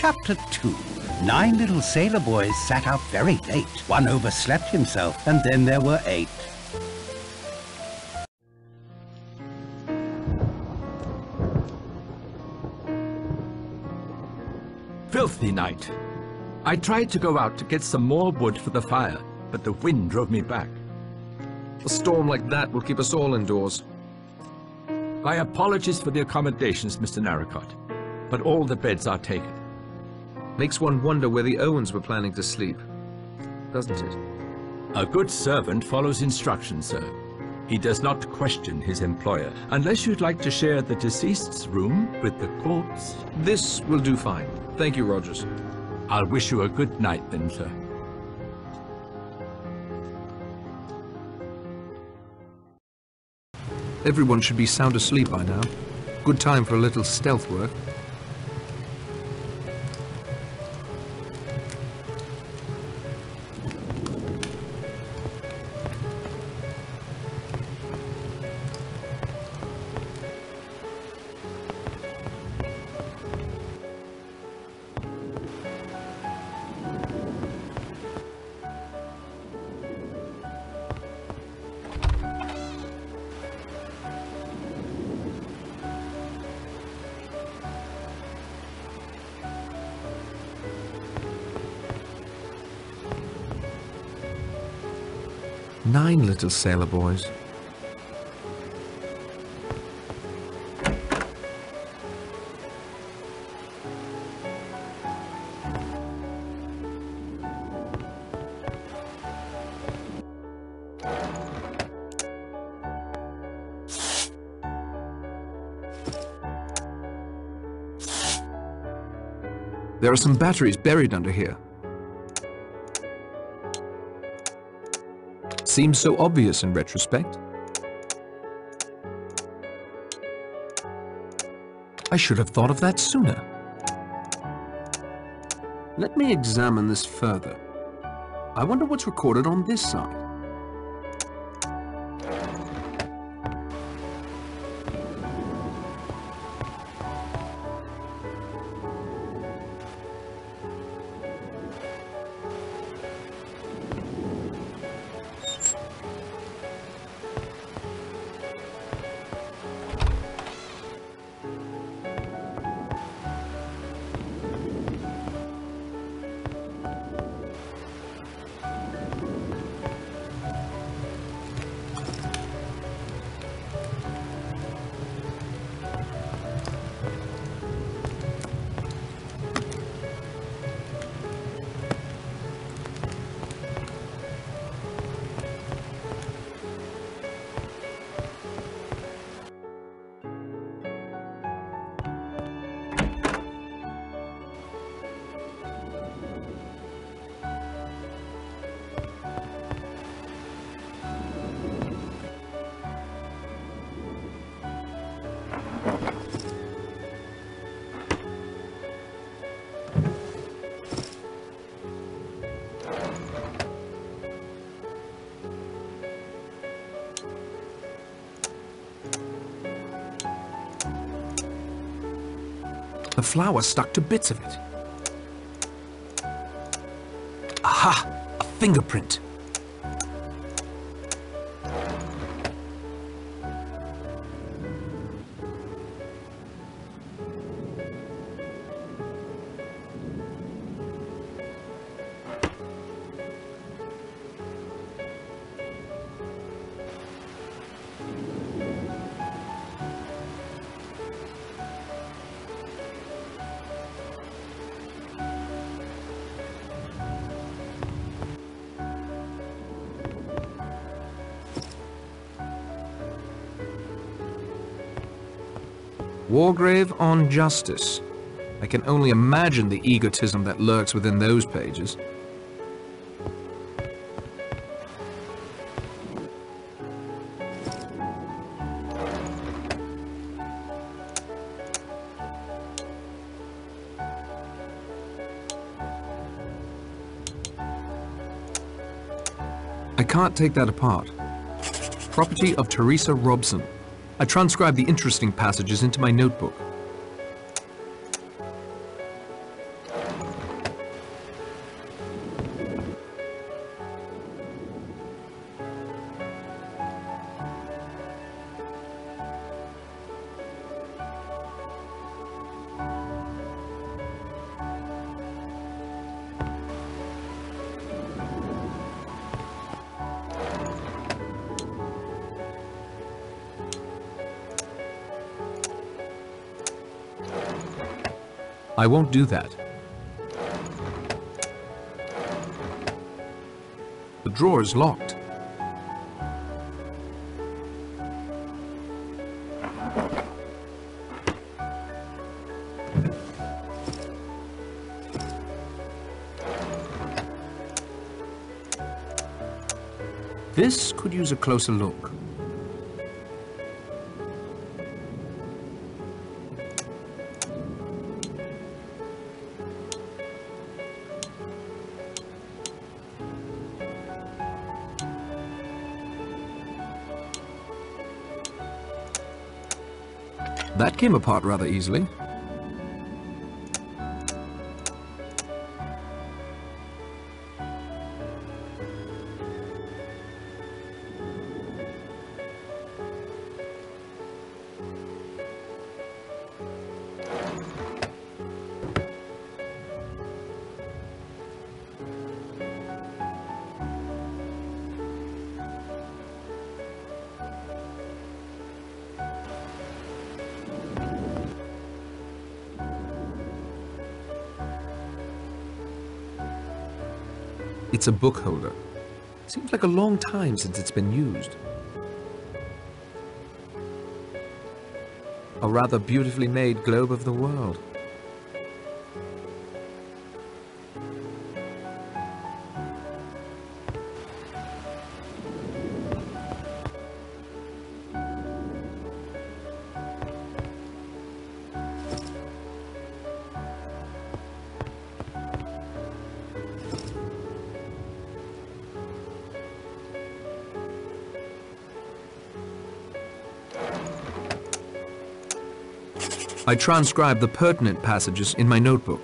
Chapter 2 Nine little sailor boys sat up very late. One overslept himself, and then there were eight. Filthy night. I tried to go out to get some more wood for the fire, but the wind drove me back. A storm like that will keep us all indoors. My apologies for the accommodations, Mr. Narracott, but all the beds are taken. Makes one wonder where the Owens were planning to sleep, doesn't it? A good servant follows instructions, sir. He does not question his employer, unless you'd like to share the deceased's room with the corpse. This will do fine. Thank you, Rogers. I'll wish you a good night then, sir. Everyone should be sound asleep by now. Good time for a little stealth work. Nine little sailor boys. There are some batteries buried under here. Seems so obvious in retrospect. I should have thought of that sooner. Let me examine this further. I wonder what's recorded on this side. The flour stuck to bits of it. Aha! A fingerprint. Wargrave on justice. I can only imagine the egotism that lurks within those pages. I can't take that apart. Property of Teresa Robson. I transcribed the interesting passages into my notebook. I won't do that. The drawer is locked. This could use a closer look. Came apart rather easily. It's a book holder. Seems like a long time since it's been used. A rather beautifully made globe of the world. I transcribe the pertinent passages in my notebook.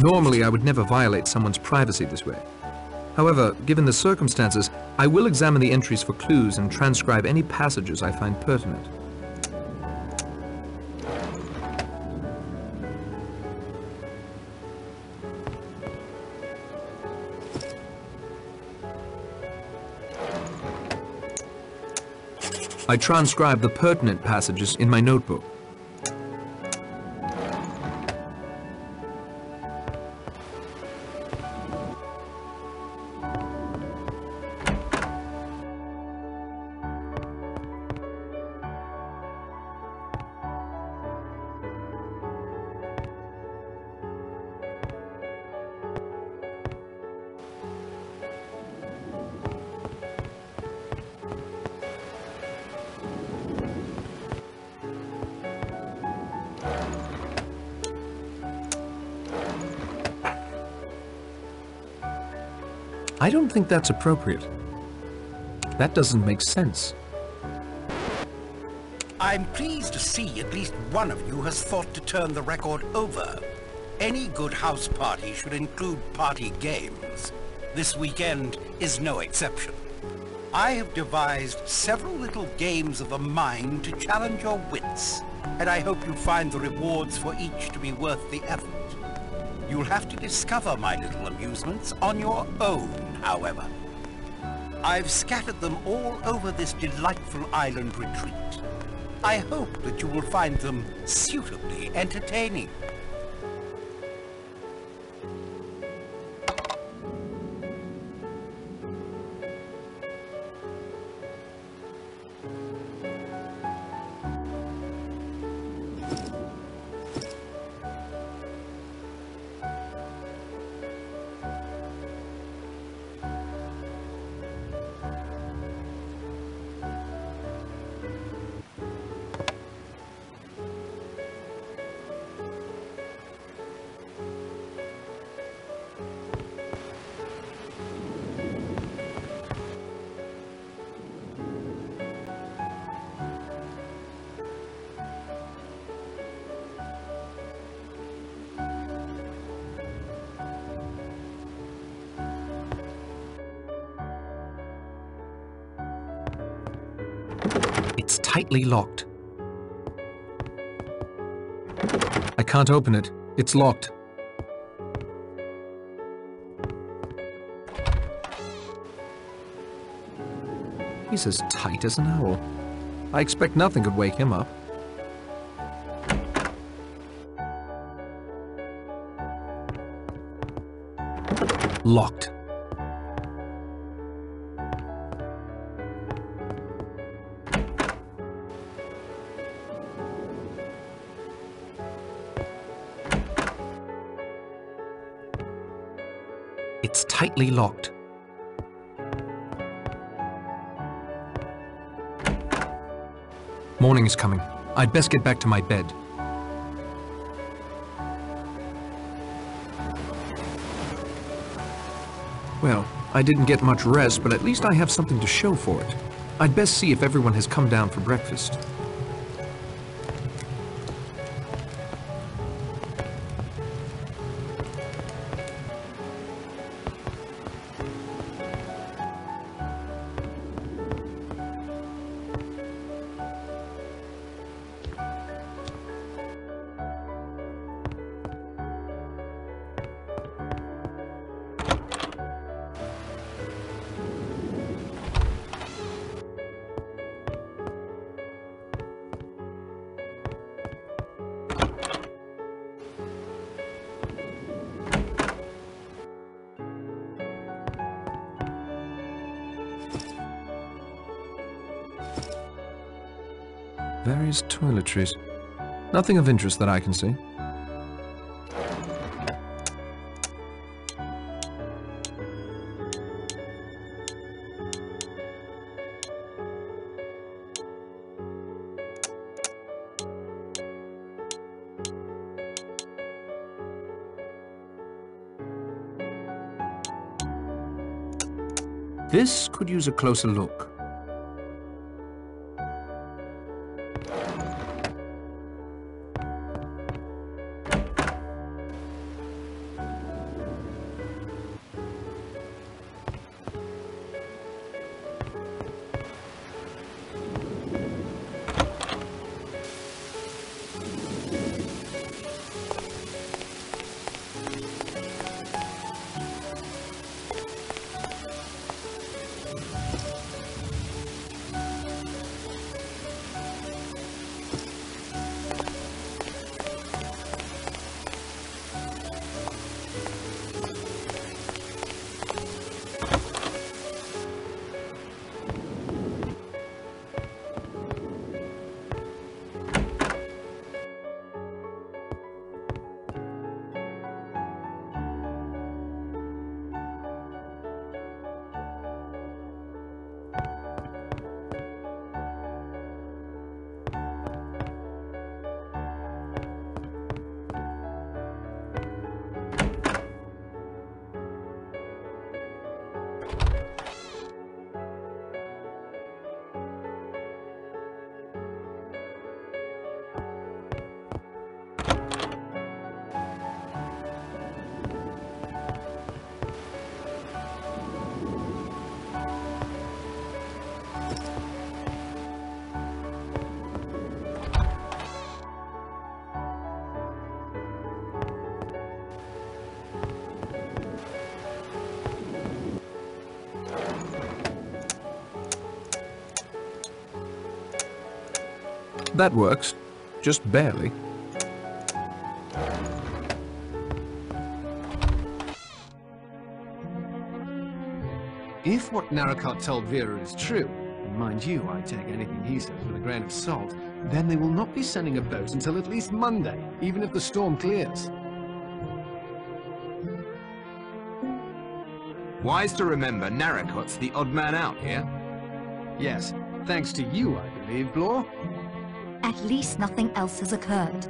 Normally, I would never violate someone's privacy this way. However, given the circumstances, I will examine the entries for clues and transcribe any passages I find pertinent. I transcribe the pertinent passages in my notebook. I don't think that's appropriate. That doesn't make sense. I'm pleased to see at least one of you has thought to turn the record over. Any good house party should include party games. This weekend is no exception. I have devised several little games of the mind to challenge your wits, and I hope you find the rewards for each to be worth the effort. You'll have to discover my little amusements on your own, however. I've scattered them all over this delightful island retreat. I hope that you will find them suitably entertaining. tightly locked. I can't open it. It's locked. He's as tight as an owl. I expect nothing could wake him up. Locked. It's tightly locked. Morning is coming. I'd best get back to my bed. Well, I didn't get much rest, but at least I have something to show for it. I'd best see if everyone has come down for breakfast. Toiletries. Nothing of interest that I can see. This could use a closer look. That works. Just barely. If what Narracott told Vera is true, and mind you, I take anything he says with a grain of salt, then they will not be sending a boat until at least Monday, even if the storm clears. Wise to remember, Narracott's the odd man out here. Yes, thanks to you, I believe, Blore. At least nothing else has occurred.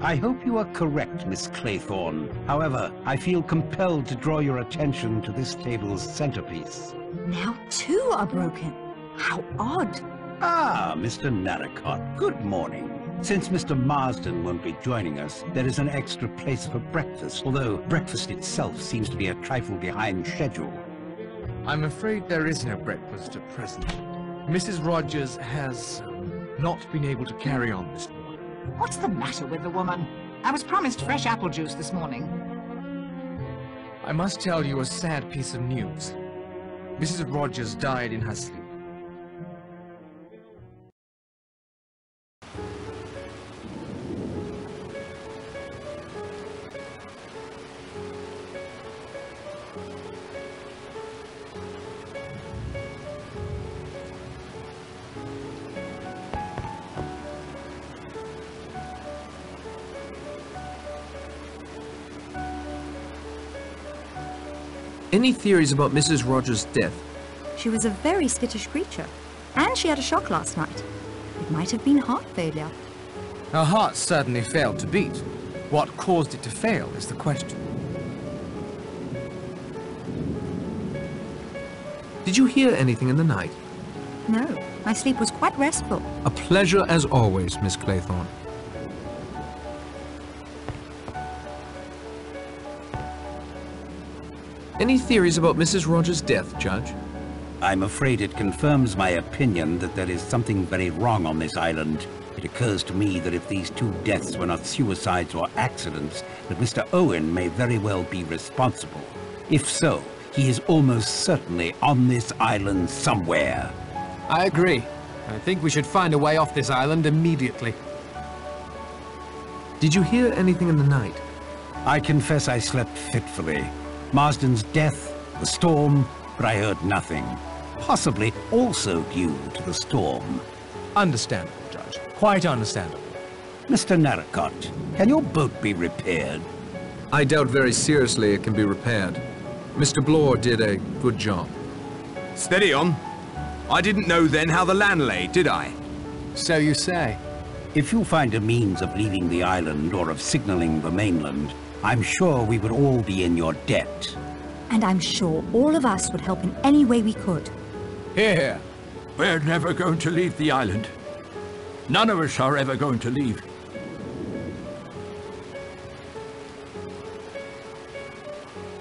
I hope you are correct, Miss Claythorne. However, I feel compelled to draw your attention to this table's centerpiece. Now two are broken. How odd. Ah, Mr. Narracott, good morning. Since Mr. Marston won't be joining us, there is an extra place for breakfast, although breakfast itself seems to be a trifle behind schedule. I'm afraid there is no breakfast at present. Mrs. Rogers has um, not been able to carry on this morning. What's the matter with the woman? I was promised fresh apple juice this morning. I must tell you a sad piece of news. Mrs. Rogers died in her sleep. Any theories about Mrs. Rogers' death? She was a very skittish creature. And she had a shock last night. It might have been heart failure. Her heart certainly failed to beat. What caused it to fail is the question. Did you hear anything in the night? No, my sleep was quite restful. A pleasure as always, Miss Claythorne. Any theories about Mrs. Rogers' death, Judge? I'm afraid it confirms my opinion that there is something very wrong on this island. It occurs to me that if these two deaths were not suicides or accidents, that Mr. Owen may very well be responsible. If so, he is almost certainly on this island somewhere. I agree. I think we should find a way off this island immediately. Did you hear anything in the night? I confess I slept fitfully. Marston's death, the storm, but I heard nothing. Possibly also due to the storm. Understandable, Judge. Quite understandable. Mr. Narracott, can your boat be repaired? I doubt very seriously it can be repaired. Mr. Blore did a good job. Steady on. I didn't know then how the land lay, did I? So you say. If you find a means of leaving the island or of signaling the mainland, I'm sure we would all be in your debt. And I'm sure all of us would help in any way we could. Hear, hear. We're never going to leave the island. None of us are ever going to leave.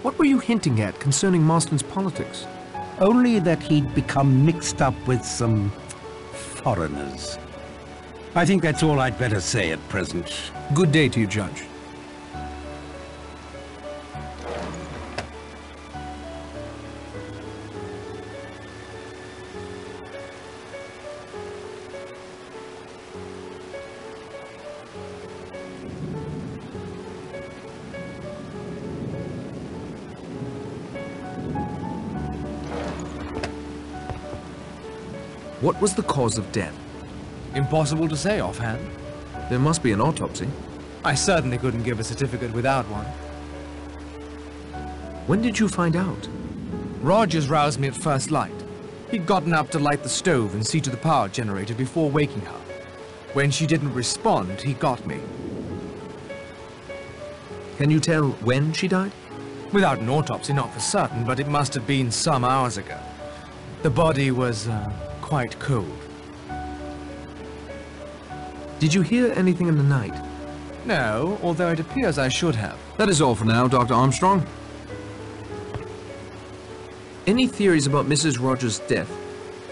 What were you hinting at concerning Marston's politics? Only that he'd become mixed up with some foreigners. I think that's all I'd better say at present. Good day to you, Judge. What was the cause of death? Impossible to say offhand. There must be an autopsy. I certainly couldn't give a certificate without one. When did you find out? Rogers roused me at first light. He'd gotten up to light the stove and see to the power generator before waking her. When she didn't respond, he got me. Can you tell when she died? Without an autopsy, not for certain, but it must have been some hours ago. The body was uh, quite cold. Did you hear anything in the night? No, although it appears I should have. That is all for now, Dr. Armstrong. Any theories about Mrs. Rogers' death?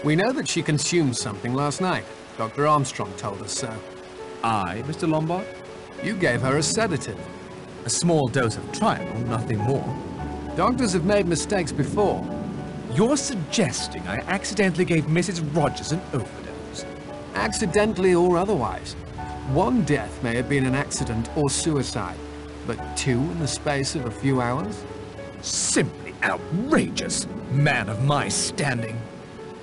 We know that she consumed something last night. Dr. Armstrong told us so. I, Mr. Lombard? You gave her a sedative. A small dose of Trional, nothing more. Doctors have made mistakes before. You're suggesting I accidentally gave Mrs. Rogers an overdose? Accidentally or otherwise. One death may have been an accident or suicide, but two in the space of a few hours? Simply outrageous, man of my standing.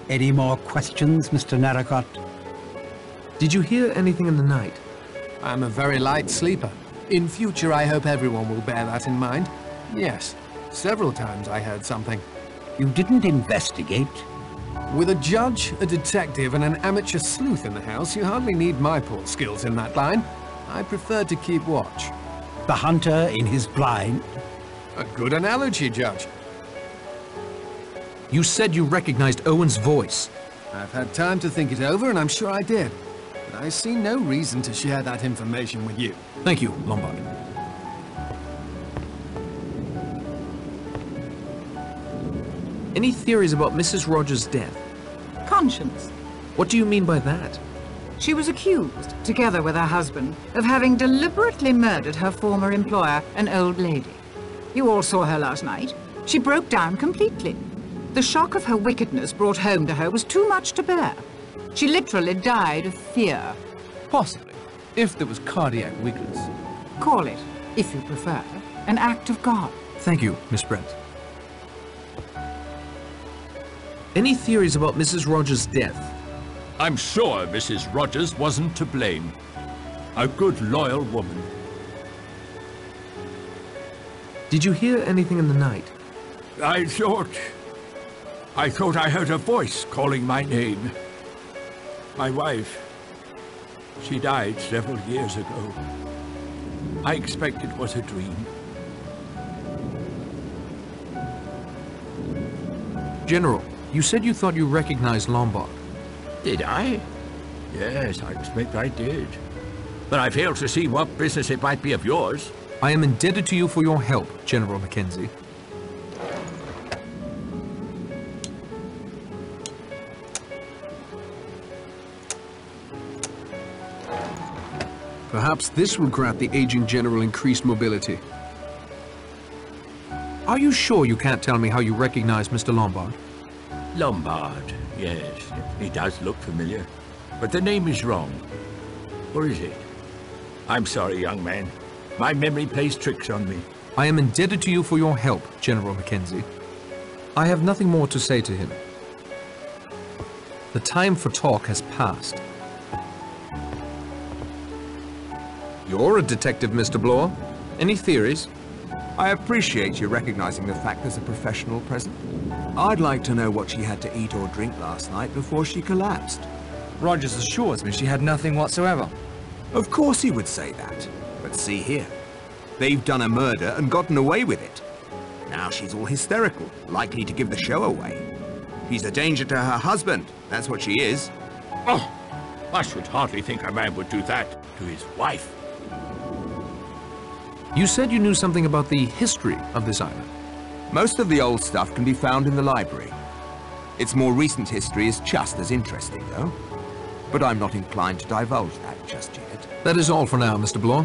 Any more questions, Mr. Narracott? Did you hear anything in the night? I'm a very light sleeper. In future, I hope everyone will bear that in mind. Yes, several times I heard something. You didn't investigate? With a judge, a detective, and an amateur sleuth in the house, you hardly need my poor skills in that line. I prefer to keep watch. The hunter in his blind? A good analogy, Judge. You said you recognized Owen's voice. I've had time to think it over, and I'm sure I did. But I see no reason to share that information with you. Thank you, Lombard. Any theories about Mrs. Rogers' death? Conscience. What do you mean by that? She was accused, together with her husband, of having deliberately murdered her former employer, an old lady. You all saw her last night. She broke down completely. The shock of her wickedness brought home to her was too much to bear. She literally died of fear. Possibly, if there was cardiac weakness. Call it, if you prefer, an act of God. Thank you, Miss Brent. Any theories about Mrs. Rogers' death? I'm sure Mrs. Rogers wasn't to blame. A good, loyal woman. Did you hear anything in the night? I thought... I thought I heard a voice calling my name. My wife. She died several years ago. I expect it was a dream. General, you said you thought you recognized Lombard. Did I? Yes, I expect I did. But I fail to see what business it might be of yours. I am indebted to you for your help, General Mackenzie. Perhaps this will grant the aging general increased mobility. Are you sure you can't tell me how you recognize Mr. Lombard? Lombard, yes. He does look familiar. But the name is wrong. Or is it? I'm sorry, young man. My memory plays tricks on me. I am indebted to you for your help, General Mackenzie. I have nothing more to say to him. The time for talk has passed. You're a detective, Mr. Blore. Any theories? I appreciate you recognizing the fact there's a professional present. I'd like to know what she had to eat or drink last night before she collapsed. Rogers assures me she had nothing whatsoever. Of course he would say that. But see here. They've done a murder and gotten away with it. Now she's all hysterical, likely to give the show away. She's a danger to her husband, that's what she is. Oh, I should hardly think a man would do that to his wife. You said you knew something about the history of this island. Most of the old stuff can be found in the library. Its more recent history is just as interesting, though. But I'm not inclined to divulge that just yet. That is all for now, Mr. Blore.